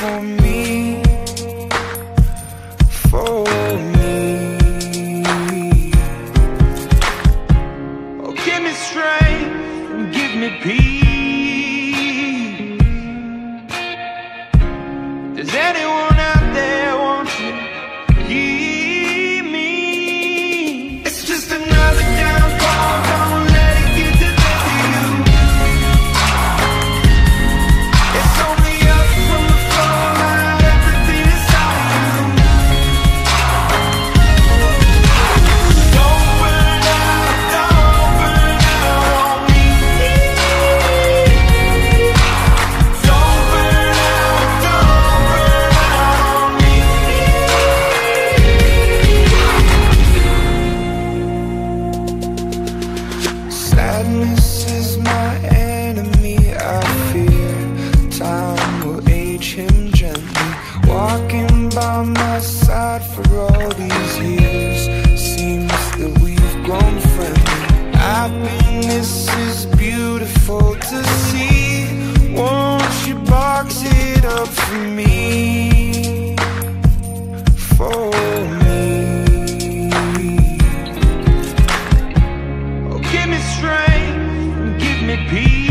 for me, for me. Oh, give me strength and give me peace. Does anyone by my side for all these years. Seems that we've grown friendly. I this is beautiful to see. Won't you box it up for me? For me. Oh give me strength, give me peace.